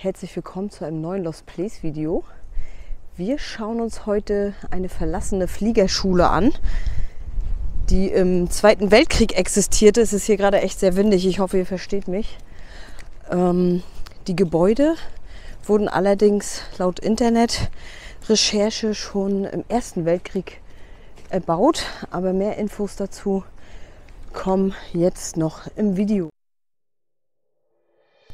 Herzlich willkommen zu einem neuen Lost Place Video. Wir schauen uns heute eine verlassene Fliegerschule an, die im Zweiten Weltkrieg existierte. Es ist hier gerade echt sehr windig. Ich hoffe, ihr versteht mich. Ähm, die Gebäude wurden allerdings laut Internetrecherche schon im Ersten Weltkrieg erbaut. Aber mehr Infos dazu kommen jetzt noch im Video.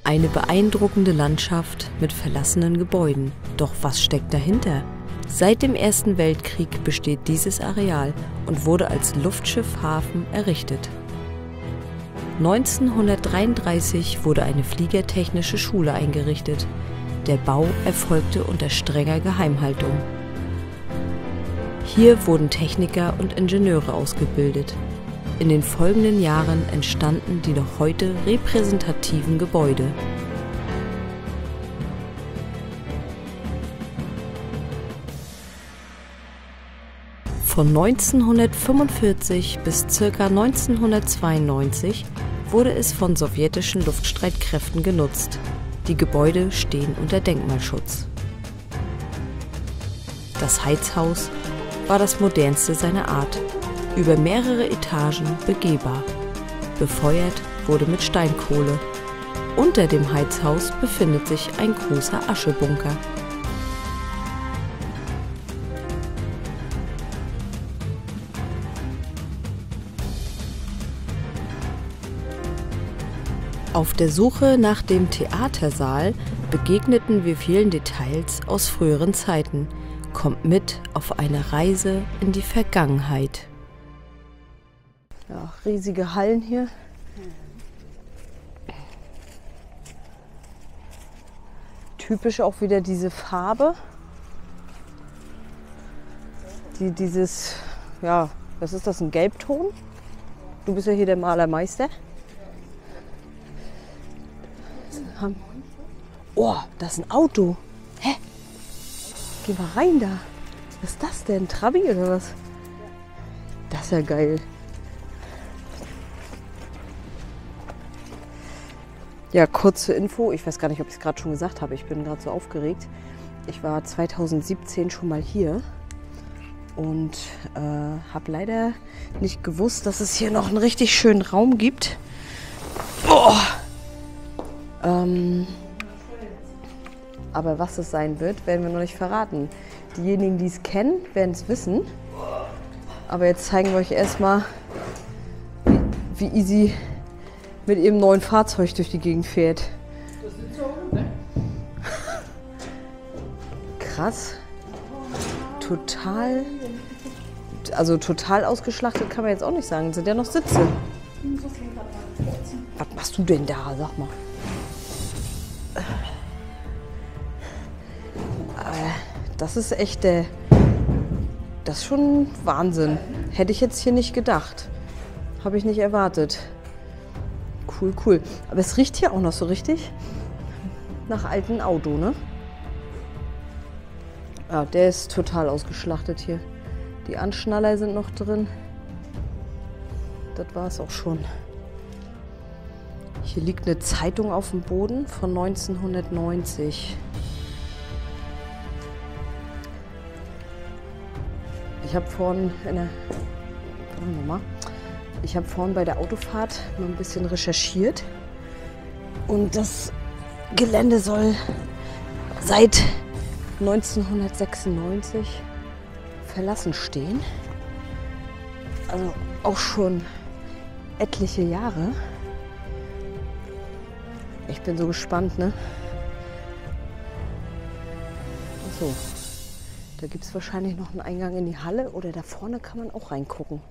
Eine beeindruckende Landschaft mit verlassenen Gebäuden. Doch was steckt dahinter? Seit dem Ersten Weltkrieg besteht dieses Areal und wurde als Luftschiffhafen errichtet. 1933 wurde eine fliegertechnische Schule eingerichtet. Der Bau erfolgte unter strenger Geheimhaltung. Hier wurden Techniker und Ingenieure ausgebildet. In den folgenden Jahren entstanden die noch heute repräsentativen Gebäude. Von 1945 bis ca. 1992 wurde es von sowjetischen Luftstreitkräften genutzt. Die Gebäude stehen unter Denkmalschutz. Das Heizhaus war das modernste seiner Art über mehrere Etagen begehbar. Befeuert wurde mit Steinkohle. Unter dem Heizhaus befindet sich ein großer Aschebunker. Auf der Suche nach dem Theatersaal begegneten wir vielen Details aus früheren Zeiten. Kommt mit auf eine Reise in die Vergangenheit ja, riesige Hallen hier. Typisch auch wieder diese Farbe. Die, dieses, ja, was ist das, ein Gelbton? Du bist ja hier der Malermeister. Oh, das ist ein Auto. Hä? Geh mal rein da. Was ist das denn? Trabi oder was? Das ist ja geil. Ja, kurze Info. Ich weiß gar nicht, ob ich es gerade schon gesagt habe. Ich bin gerade so aufgeregt. Ich war 2017 schon mal hier und äh, habe leider nicht gewusst, dass es hier noch einen richtig schönen Raum gibt. Oh. Ähm, aber was es sein wird, werden wir noch nicht verraten. Diejenigen, die es kennen, werden es wissen. Aber jetzt zeigen wir euch erstmal, wie, wie easy mit ihrem neuen Fahrzeug durch die Gegend fährt. Das sind so, ne? Krass. Total. Also total ausgeschlachtet kann man jetzt auch nicht sagen. Sind ja noch Sitze. Was machst du denn da? Sag mal. Äh, das ist echt der. Das ist schon Wahnsinn. Hätte ich jetzt hier nicht gedacht. Habe ich nicht erwartet cool, cool. Aber es riecht hier auch noch so richtig nach altem Auto, ne? Ja, der ist total ausgeschlachtet hier. Die Anschnaller sind noch drin. Das war es auch schon. Hier liegt eine Zeitung auf dem Boden von 1990. Ich habe vorhin in der... Warte mal. Ich habe vorhin bei der Autofahrt mal ein bisschen recherchiert und das Gelände soll seit 1996 verlassen stehen. Also auch schon etliche Jahre. Ich bin so gespannt, ne? So, da gibt es wahrscheinlich noch einen Eingang in die Halle oder da vorne kann man auch reingucken.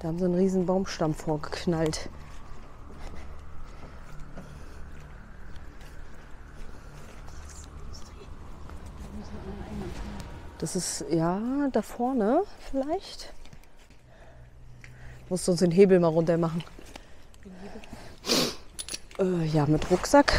Da haben sie einen riesen Baumstamm vorgeknallt. Das ist, ja, da vorne vielleicht. Musst du uns den Hebel mal runter machen. Äh, ja, mit Rucksack.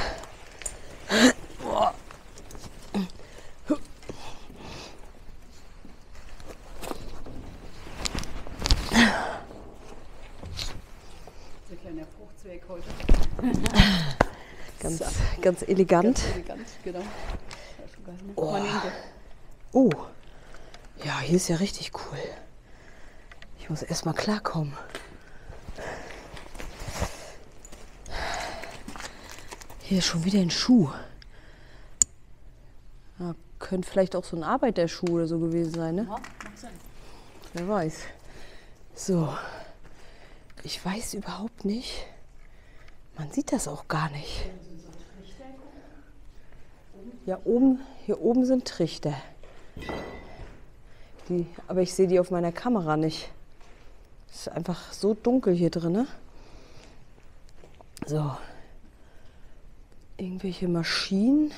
Ganz elegant. Ganz elegant, genau. Oh. oh. Ja, hier ist ja richtig cool. Ich muss erst mal klarkommen. Hier ist schon wieder ein Schuh. Ja, könnte vielleicht auch so ein Arbeiterschuh oder so gewesen sein, ne? Ja, macht Sinn. Wer weiß. So. Ich weiß überhaupt nicht. Man sieht das auch gar nicht. Ja, oben, hier oben sind Trichter. Die, aber ich sehe die auf meiner Kamera nicht. Es ist einfach so dunkel hier drin. Ne? So. Irgendwelche Maschinen.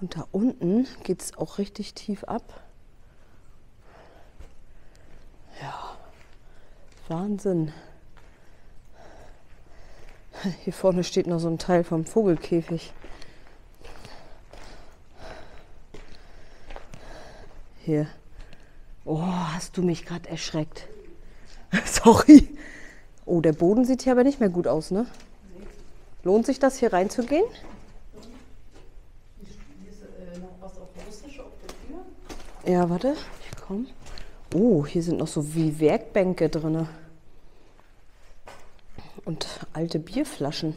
Und da unten geht es auch richtig tief ab. Ja. Wahnsinn. Hier vorne steht noch so ein Teil vom Vogelkäfig. Hier. Oh, hast du mich gerade erschreckt. Sorry. Oh, der Boden sieht hier aber nicht mehr gut aus, ne? Lohnt sich das hier reinzugehen? Ja, warte, ich komm. Oh, hier sind noch so wie Werkbänke drin. Und alte Bierflaschen.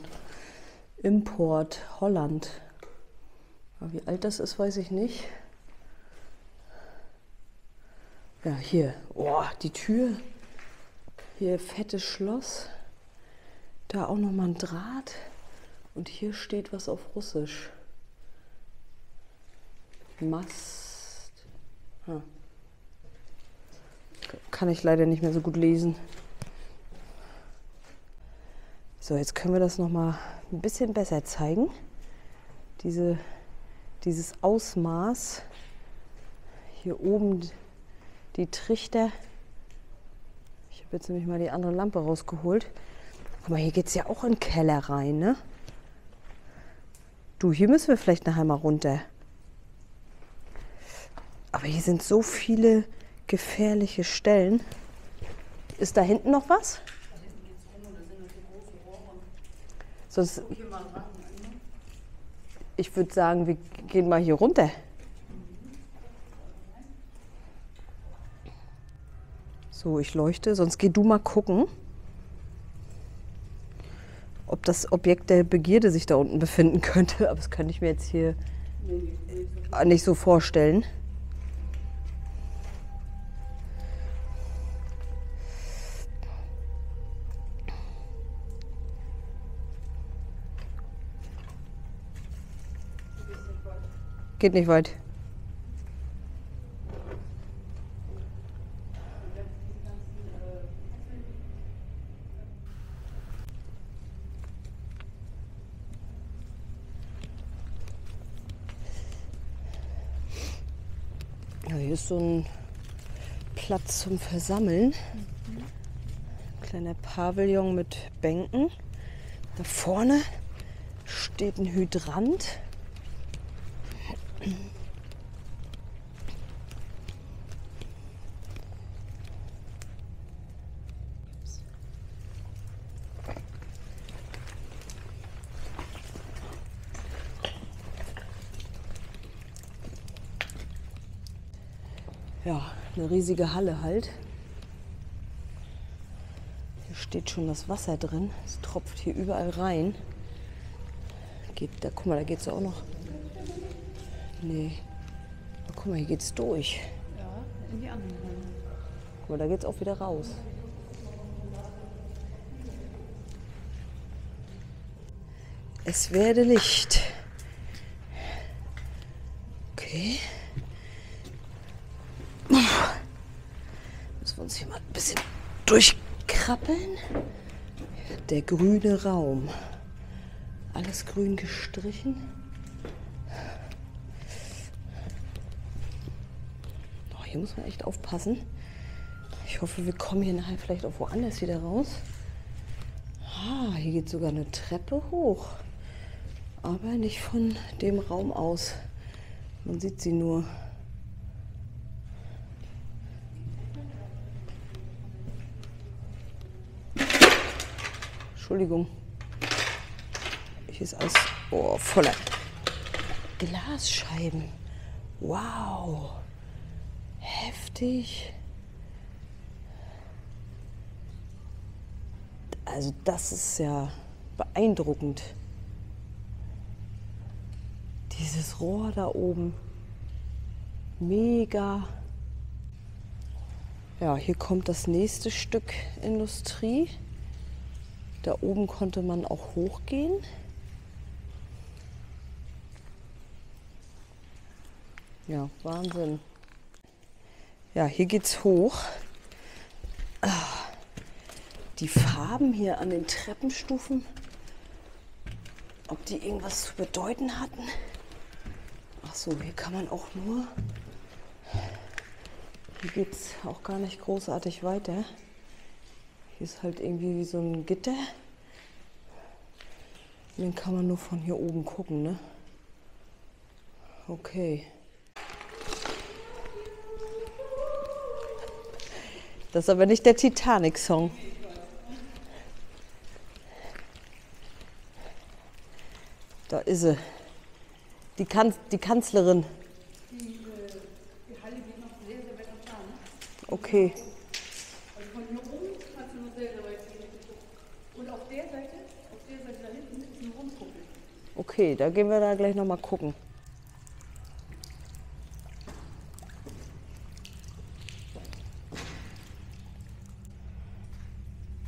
Import Holland. Aber wie alt das ist, weiß ich nicht. Ja, hier. Oh, die Tür. Hier fettes Schloss. Da auch nochmal ein Draht. Und hier steht was auf Russisch. Mast. Hm. Kann ich leider nicht mehr so gut lesen. So, jetzt können wir das nochmal ein bisschen besser zeigen. Diese, dieses Ausmaß. Hier oben die Trichter. Ich habe jetzt nämlich mal die andere Lampe rausgeholt. Guck mal, hier geht es ja auch in den Keller rein, ne? Du, hier müssen wir vielleicht nachher mal runter. Aber hier sind so viele gefährliche Stellen. Ist da hinten noch was? Sonst, ich würde sagen, wir gehen mal hier runter. So, ich leuchte, sonst geh du mal gucken, ob das Objekt der Begierde sich da unten befinden könnte. Aber das könnte ich mir jetzt hier nicht so vorstellen. Geht nicht weit. So ein Platz zum Versammeln. Kleiner Pavillon mit Bänken. Da vorne steht ein Hydrant. Ja, eine riesige Halle halt. Hier steht schon das Wasser drin. Es tropft hier überall rein. Geht, da, guck mal, da geht es auch noch. Nee. Guck mal, hier geht's durch. Ja, in die anderen Räume. Guck mal, da geht's auch wieder raus. Es werde Licht. Okay. Müssen wir uns hier mal ein bisschen durchkrabbeln. Der grüne Raum. Alles grün gestrichen. Oh, hier muss man echt aufpassen. Ich hoffe, wir kommen hier nachher vielleicht auch woanders wieder raus. Ah, hier geht sogar eine Treppe hoch. Aber nicht von dem Raum aus. Man sieht sie nur. Entschuldigung. Hier ist alles Oh, voller Glasscheiben. Wow. Heftig. Also das ist ja beeindruckend. Dieses Rohr da oben. Mega. Ja, hier kommt das nächste Stück Industrie. Da oben konnte man auch hochgehen. Ja, Wahnsinn. Ja, hier geht's hoch. Ah, Die Farben hier an den Treppenstufen, ob die irgendwas zu bedeuten hatten. Ach so, hier kann man auch nur. Hier geht's auch gar nicht großartig weiter. Hier ist halt irgendwie wie so ein Gitter. Und Den kann man nur von hier oben gucken, ne? Okay. Das ist aber nicht der Titanic-Song. Da ist sie. Die, Kanz die Kanzlerin. Okay. Von hier oben kannst du nur sehr, sehr weit sehen. Und auf der Seite, auf der Seite da hinten ist ein Rundkuppel. Okay, da gehen wir da gleich nochmal gucken.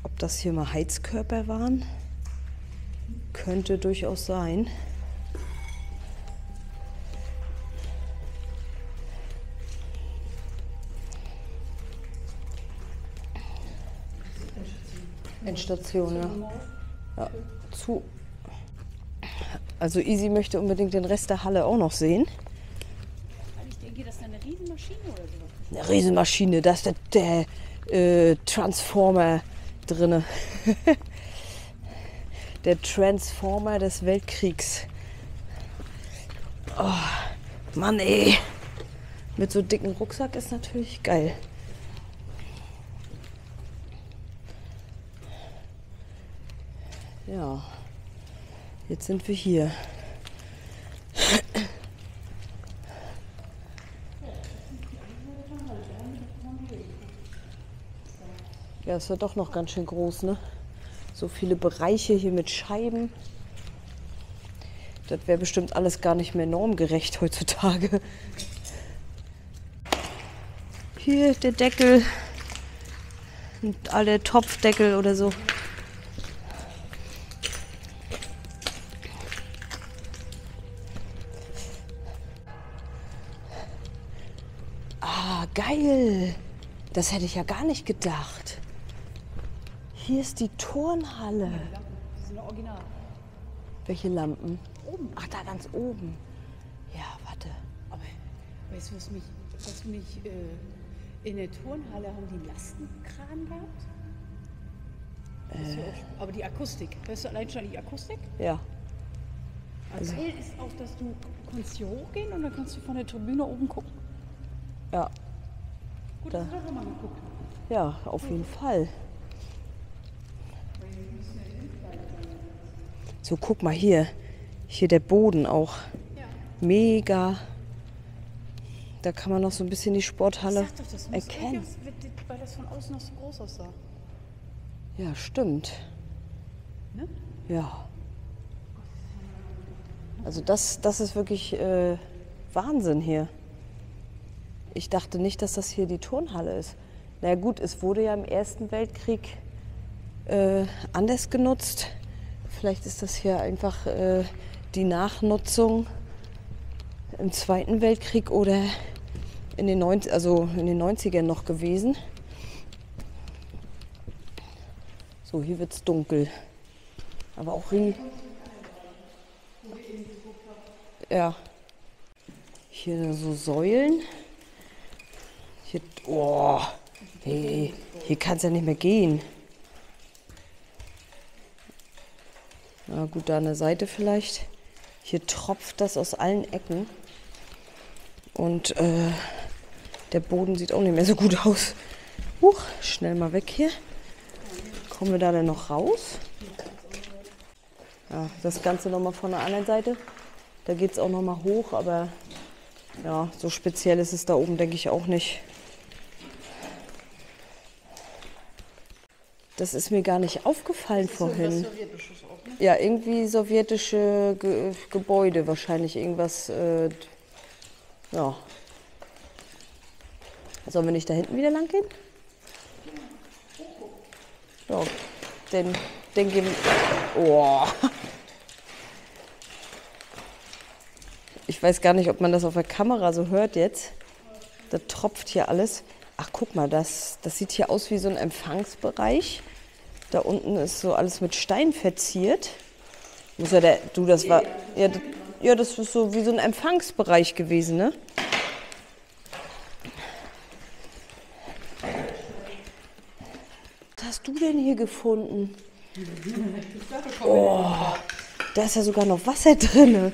Ob das hier mal Heizkörper waren? Könnte durchaus sein. Endstation, ja. ja. Zu. Also Easy möchte unbedingt den Rest der Halle auch noch sehen. Weil ich denke, das ist eine Riesenmaschine oder sowas. Eine Riesenmaschine, da ist der, der äh, Transformer drinne. der Transformer des Weltkriegs. Oh, Mann ey. Mit so dicken Rucksack ist natürlich geil. Ja, jetzt sind wir hier. Ja, ist ja doch noch ganz schön groß, ne? So viele Bereiche hier mit Scheiben. Das wäre bestimmt alles gar nicht mehr normgerecht heutzutage. Hier der Deckel. Und alle Topfdeckel oder so. Ah, geil. Das hätte ich ja gar nicht gedacht. Hier ist die Turnhalle. Die sind original. Welche Lampen? Oben. Ach, da ganz oben. Ja, warte. Aber weißt du, was mich, was mich äh, in der Turnhalle haben die Lastenkran gehabt? Auch- aber die Akustik, hörst du allein schon die Akustik? Ja. Also geil ist auch, dass du kannst hier hochgehen und dann kannst du von der Tribüne oben gucken. Ja. Gut, Da. dass mal geguckt. Ja, auf jeden Fall. So, guck mal hier. Hier der Boden auch. Mega. Da kann man noch so ein bisschen die Sporthalle Sag doch, das erkennen. weil das von außen noch so groß aussah. Ja, stimmt. Ne? Ja. Also das, das ist wirklich äh, Wahnsinn hier. Ich dachte nicht, dass das hier die Turnhalle ist. Na gut, es wurde ja im Ersten Weltkrieg äh, anders genutzt. Vielleicht ist das hier einfach äh, die Nachnutzung im Zweiten Weltkrieg oder in den, 90, also in den 90ern noch gewesen. So, hier wird es dunkel. Aber auch rie Ja. Hier so Säulen. Oh. Hey, hier kann es ja nicht mehr gehen. Na gut, da an der Seite vielleicht. Hier tropft das aus allen Ecken. Und äh, der Boden sieht auch nicht mehr so gut aus. Huch, schnell mal weg hier. Kommen wir da denn noch raus? Ja, das Ganze nochmal von der anderen Seite. Da geht es auch nochmal hoch, aber ja, so speziell ist es da oben, denke ich auch nicht. Das ist mir gar nicht aufgefallen vorhin. Ja, irgendwie sowjetische Ge Gebäude, wahrscheinlich irgendwas. Äh, ja. Sollen wir nicht da hinten wieder lang gehen? Ja, den, den geben. Oh. Ich weiß gar nicht, ob man das auf der Kamera so hört jetzt. Da tropft hier alles. Ach, guck mal, das, das sieht hier aus wie so ein Empfangsbereich. Da unten ist so alles mit Stein verziert. Muss ja der, du, das war, ja, ja, das ist so wie so ein Empfangsbereich gewesen, ne? Was hast du denn hier gefunden? Oh, da ist ja sogar noch Wasser drin.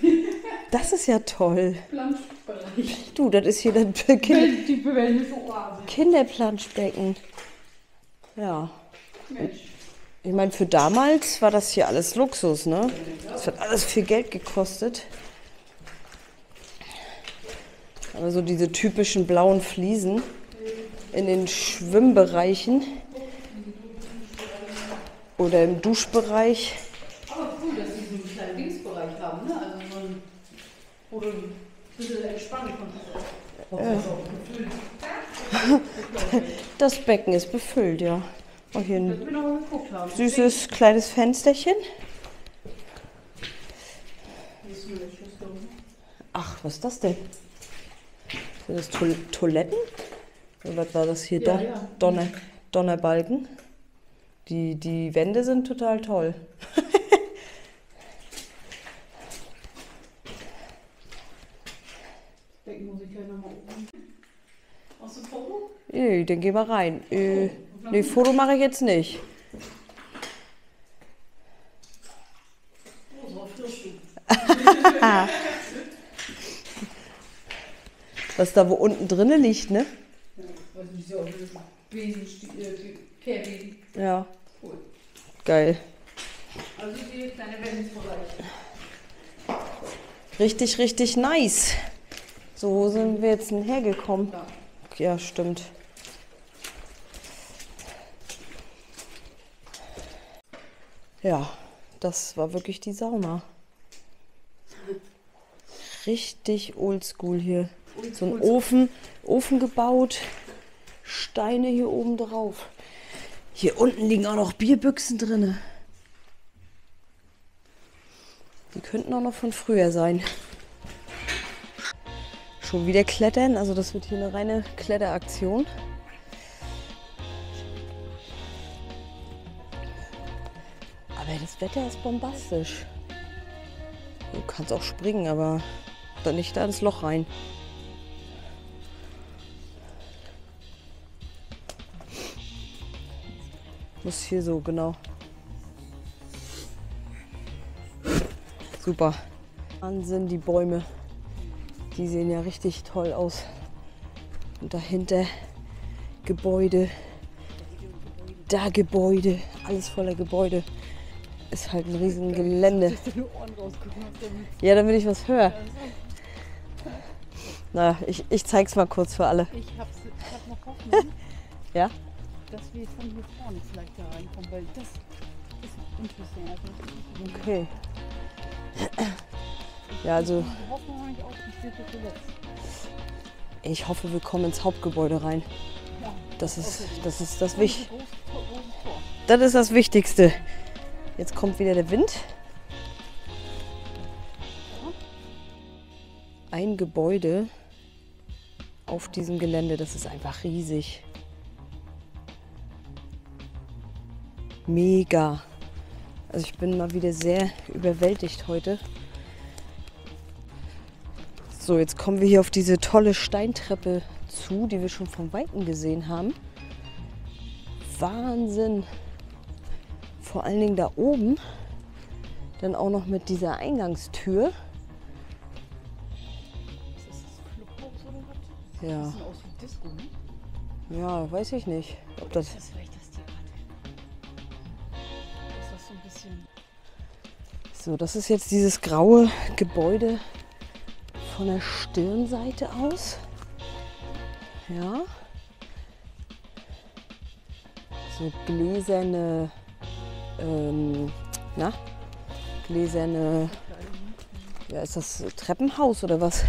Das ist ja toll. Planschbereich. Du, das ist hier das kind Die Wellness-Oase. Kinderplanschbecken. Ja. Mensch. Ich meine, für damals war das hier alles Luxus, ne? Das hat alles viel Geld gekostet. Aber so diese typischen blauen Fliesen in den Schwimmbereichen oder im Duschbereich. Aber cool, dass sie so einen kleinen Dingsbereich haben, ne? Also so ein, wo du ein bisschen entspannen konntest. Ja. Das Becken ist befüllt, ja. Und hier ein wir süßes kleines Fensterchen. Ach, was ist das denn? Sind das Toil Toiletten? Was war das hier? Ja, Don ja. Donner Donnerbalken. Die, die Wände sind total toll. Denken muss ich gleich nochmal oben. Aus dem Foto? Nee, dann geh mal rein. Äh, nee, Foto mache ich jetzt nicht. Was da wo unten drinnen liegt, ne? Ja, Cool. geil. Also die kleine Wellnessbereich. Richtig, richtig nice. So, wo sind wir jetzt denn hergekommen? Ja, stimmt. Ja, das war wirklich die Sauna. Richtig oldschool hier. So ein Ofen, Ofen gebaut, Steine hier oben drauf. Hier unten liegen auch noch Bierbüchsen drinne. Die könnten auch noch von früher sein. Schon wieder klettern, also das wird hier eine reine Kletteraktion. Aber das Wetter ist bombastisch. Du kannst auch springen, aber dann nicht da ins Loch rein. Muss hier so, genau. Super. Wahnsinn, die Bäume. Die sehen ja richtig toll aus. Und dahinter Gebäude. Da Gebäude. Alles voller Gebäude. Ist halt ein riesen Gelände. Ja, damit ich was höre. Na, ich, ich zeig's mal kurz für alle. Ich habe ich hab noch Hoffnung, Ja? dass wir von hier vorne vielleicht da reinkommen, weil das ist interessant. Also, Okay. Ja, also die Hoffnung habe ich auch, hoffe, wir kommen ins Hauptgebäude rein. Ja. Das ist das, ist das, Großes Wich Tor- großes Tor. das ist das Wichtigste. Jetzt kommt wieder der Wind. Ein Gebäude auf diesem Gelände, das ist einfach riesig. Mega. Also ich bin mal wieder sehr überwältigt heute. So, jetzt kommen wir hier auf diese tolle Steintreppe zu, die wir schon von Weitem gesehen haben. Wahnsinn. Vor allen Dingen da oben. Dann auch noch mit dieser Eingangstür. Ist das das Clubhaus oder was? Ja, Das sieht aus wie Disco, ne? ja, weiß ich nicht. Ob das Ist das vielleicht das Theater? Ist das so ein bisschen So, das ist jetzt dieses graue Gebäude von der Stirnseite aus. Ja. So gläserne, ähm, na, gläserne, ja, ist das Treppenhaus oder was?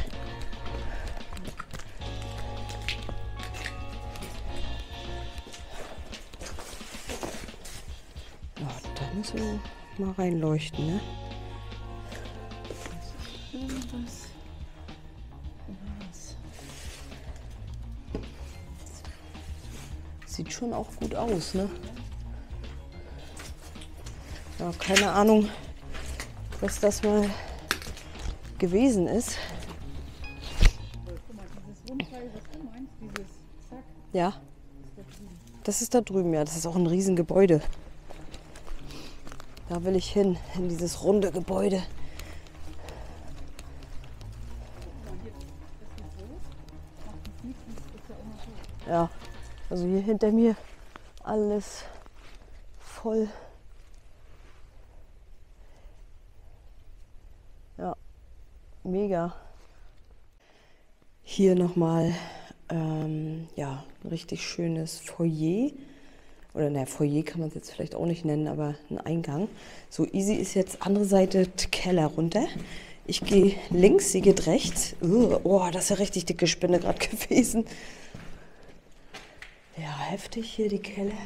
Ja, da müssen wir mal reinleuchten, ne? Sieht schon auch gut aus, ne? Ja, keine Ahnung, was das mal gewesen ist. Ja, das ist da drüben, ja. Das ist auch ein Riesengebäude. Da will ich hin, in dieses runde Gebäude. Ja, also hier hinter mir alles voll. Mega. Hier nochmal ähm, ja, ein richtig schönes Foyer. Oder naja, Foyer kann man es jetzt vielleicht auch nicht nennen, aber ein Eingang. So, Easy ist jetzt andere Seite Keller runter. Ich gehe links, sie geht rechts. Oh, das ist ja richtig dicke Spinne gerade gewesen. Ja, heftig hier die Kellerräume.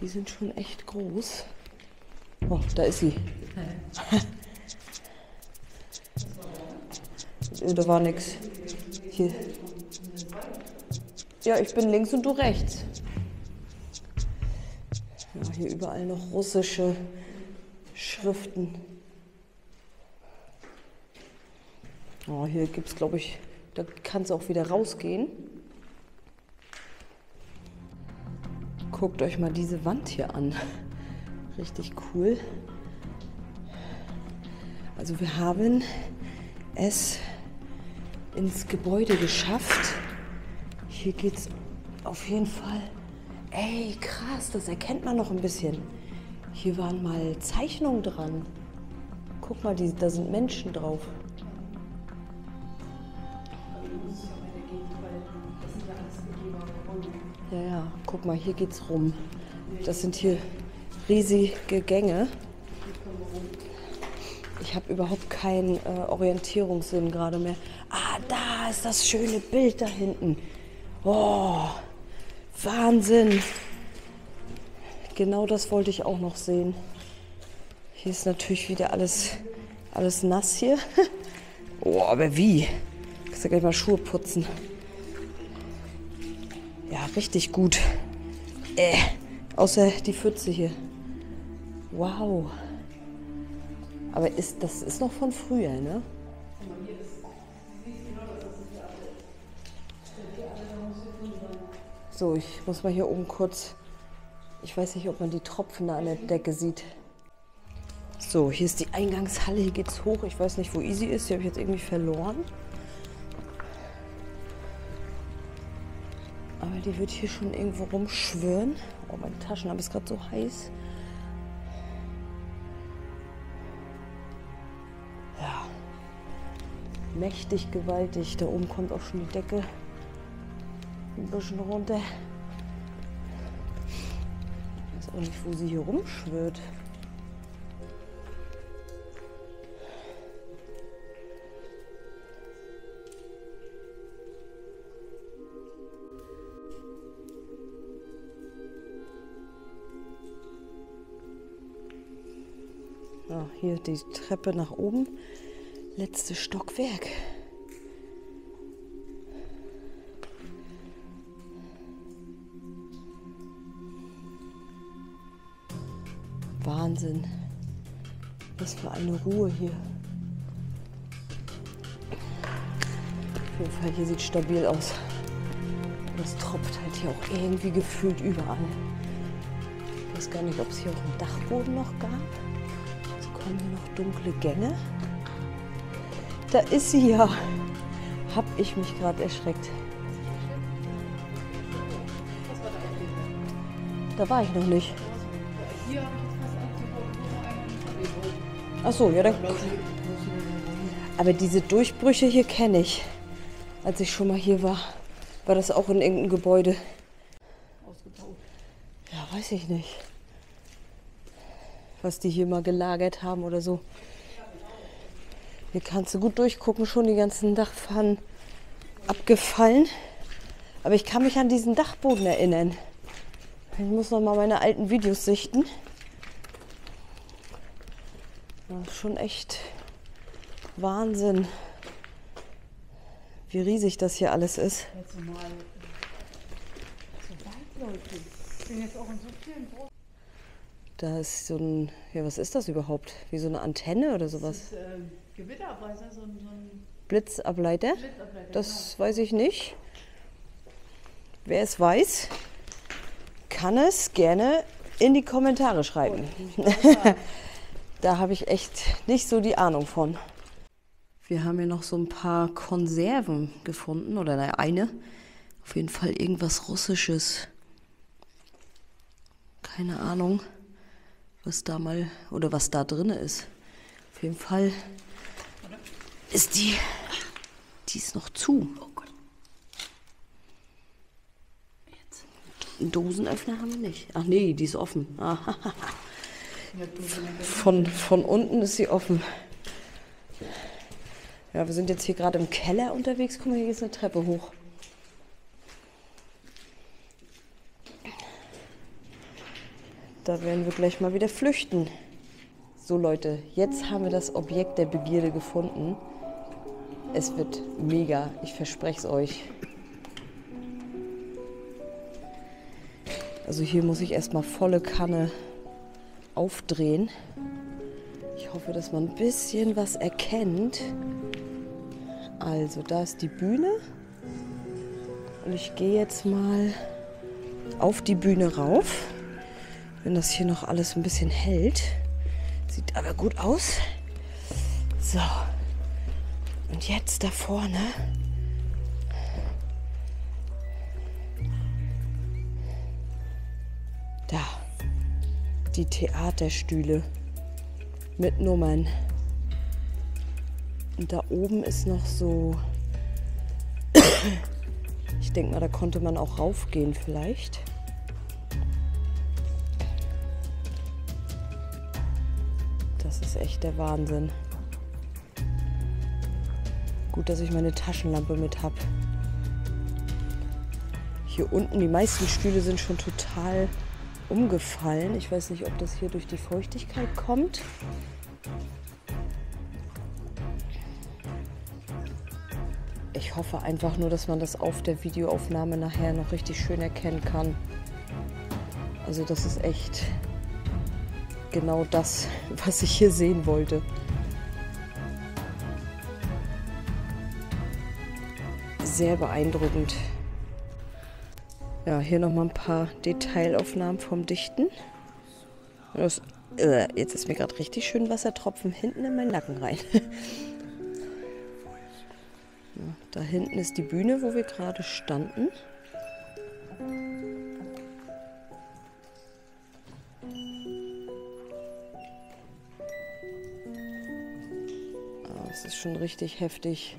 Die sind schon echt groß. Oh, da ist sie. Äh, Da war nix. Hier. Ja, ich bin links und du rechts. Ja, hier überall noch russische Schriften. Oh, hier gibt es, glaube ich, da kann es auch wieder rausgehen. Guckt euch mal diese Wand hier an. Richtig cool. Also wir haben es ins Gebäude geschafft. Hier geht's auf jeden Fall. Ey, krass, das erkennt man noch ein bisschen. Hier waren mal Zeichnungen dran. Guck mal, die, da sind Menschen drauf. Ja, ja, guck mal, hier geht's rum. Das sind hier riesige Gänge. Ich habe überhaupt keinen äh, Orientierungssinn gerade mehr. Ah, da ist das schöne Bild da hinten. Oh, Wahnsinn. Genau das wollte ich auch noch sehen. Hier ist natürlich wieder alles, alles nass hier. Oh, aber wie? Kannst du gleich mal Schuhe putzen. Ja, richtig gut. Äh, außer die Pfütze hier. Wow. Aber ist, das ist noch von früher, ne? So, ich muss mal hier oben kurz. Ich weiß nicht, ob man die Tropfen da an der Decke sieht. So, hier ist die Eingangshalle. Hier geht's hoch. Ich weiß nicht, wo Easy ist. Die habe ich jetzt irgendwie verloren. Aber die wird hier schon irgendwo rumschwirren. Oh, meine Taschenlampe ist gerade so heiß. Mächtig, gewaltig. Da oben kommt auch schon die Decke ein bisschen runter. Ich weiß auch nicht, wo sie hier rumschwirrt. Hier die Treppe nach oben. Letztes Stockwerk. Wahnsinn. Was für eine Ruhe hier. Auf jeden Fall, hier sieht stabil aus. Und es tropft halt hier auch irgendwie gefühlt überall. Ich weiß gar nicht, ob es hier auch einen Dachboden noch gab. Jetzt kommen hier noch dunkle Gänge. Da ist sie ja. Hab ich mich gerade erschreckt. Da war ich noch nicht. Ach so, ja, dann. Aber diese Durchbrüche hier kenne ich. Als ich schon mal hier war, war das auch in irgendeinem Gebäude. Ja, weiß ich nicht. Was die hier mal gelagert haben oder so. Hier kannst du gut durchgucken, schon die ganzen Dachpfannen abgefallen. Aber ich kann mich an diesen Dachboden erinnern. Ich muss noch mal meine alten Videos sichten. Das ist schon echt Wahnsinn, wie riesig das hier alles ist. Da ist so ein, ja, was ist das überhaupt? Wie so eine Antenne oder sowas? Das ist ähm, Gewitterabweiser, so ein, so ein Blitzableiter? Blitzableiter. Das weiß ich nicht. Wer es weiß, kann es gerne in die Kommentare schreiben. da habe ich echt nicht so die Ahnung von. Wir haben hier noch so ein paar Konserven gefunden, oder eine. Auf jeden Fall irgendwas Russisches. Keine Ahnung, was da mal oder was da drin ist. Auf jeden Fall ist die, die ist noch zu. Einen Dosenöffner haben wir nicht. Ach nee, die ist offen. Ah, Von, von unten ist sie offen. Ja, wir sind jetzt hier gerade im Keller unterwegs. Guck mal, hier ist eine Treppe hoch. Da werden wir gleich mal wieder flüchten. So Leute, jetzt haben wir das Objekt der Begierde gefunden. Es wird mega, ich verspreche es euch. Also hier muss ich erstmal volle Kanne aufdrehen. Ich hoffe, dass man ein bisschen was erkennt. Also da ist die Bühne. Und ich gehe jetzt mal auf die Bühne rauf. Wenn das hier noch alles ein bisschen hält. Sieht aber gut aus. So. Und jetzt da vorne. Da. Die Theaterstühle. Mit Nummern. Und da oben ist noch so. Ich denke mal, da konnte man auch raufgehen vielleicht. Das ist echt der Wahnsinn. Gut, dass ich meine Taschenlampe mit habe. Hier unten, die meisten Stühle sind schon total umgefallen. Ich weiß nicht, ob das hier durch die Feuchtigkeit kommt. Ich hoffe einfach nur, dass man das auf der Videoaufnahme nachher noch richtig schön erkennen kann. Also das ist echt genau das, was ich hier sehen wollte. Sehr beeindruckend. Ja, hier nochmal ein paar Detailaufnahmen vom Dichten. Das, äh, jetzt ist mir gerade richtig schön Wassertropfen hinten in meinen Nacken rein. ja, da hinten ist die Bühne, wo wir gerade standen. Ah, Es ist schon richtig heftig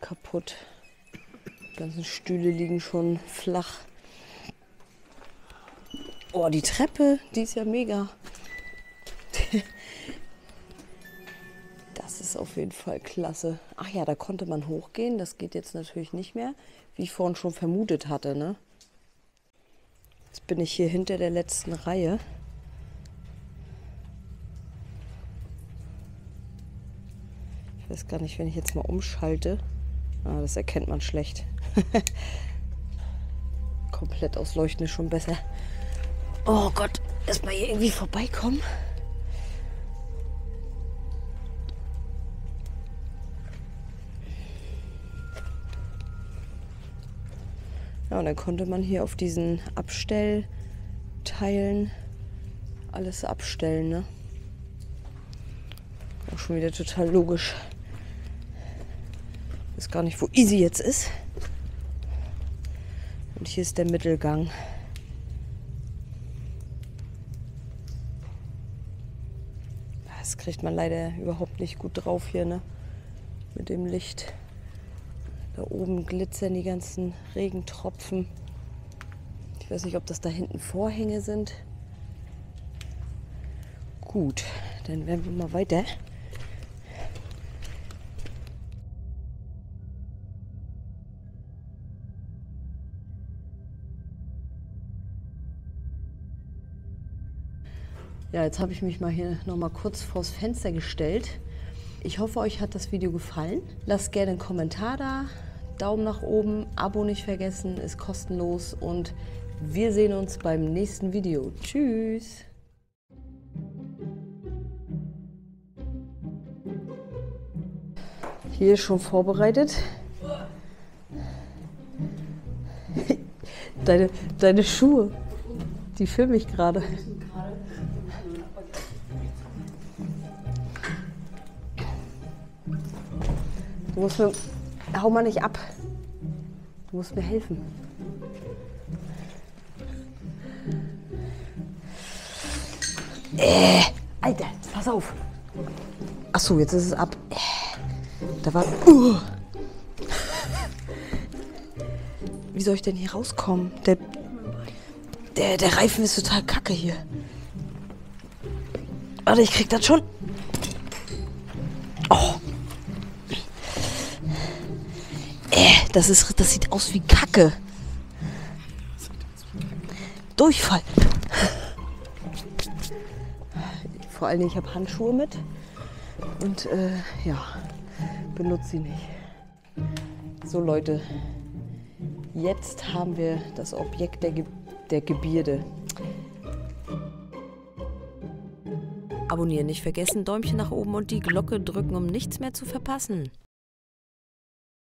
kaputt. Die ganzen Stühle liegen schon flach. Oh, die Treppe, die ist ja mega. Das ist auf jeden Fall klasse. Ach ja, da konnte man hochgehen. Das geht jetzt natürlich nicht mehr, wie ich vorhin schon vermutet hatte. Ne? Jetzt bin ich hier hinter der letzten Reihe. Ich weiß gar nicht, wenn ich jetzt mal umschalte. Ah, das erkennt man schlecht. Komplett ausleuchten ist schon besser. Oh Gott, erstmal hier irgendwie vorbeikommen. Ja, und dann konnte man hier auf diesen Abstellteilen alles abstellen, ne? Auch schon wieder total logisch. Weiß gar nicht, wo Easy jetzt ist. Und hier ist der Mittelgang. Das kriegt man leider überhaupt nicht gut drauf hier, ne? Mit dem Licht. Da oben glitzern die ganzen Regentropfen. Ich weiß nicht, ob das da hinten Vorhänge sind. Gut, dann werden wir mal weiter. Ja, jetzt habe ich mich mal hier noch mal kurz vors Fenster gestellt. Ich hoffe, euch hat das Video gefallen. Lasst gerne einen Kommentar da, Daumen nach oben, Abo nicht vergessen, ist kostenlos und wir sehen uns beim nächsten Video. Tschüss! Hier ist schon vorbereitet. Deine, deine Schuhe, die filme ich gerade. Musst mir. Hau mal nicht ab. Du musst mir helfen. Äh, Alter, pass auf. Ach so, jetzt ist es ab. Äh, da war. Uh. Wie soll ich denn hier rauskommen? Der, der, der Reifen ist total kacke hier. Warte, ich krieg das schon. Oh. Das, ist, das sieht aus wie Kacke. Durchfall. Vor allen Dingen, ich habe Handschuhe mit. Und äh, ja, benutze sie nicht. So Leute, jetzt haben wir das Objekt der, Ge der Gebierde. Abonnieren nicht vergessen, Däumchen nach oben und die Glocke drücken, um nichts mehr zu verpassen.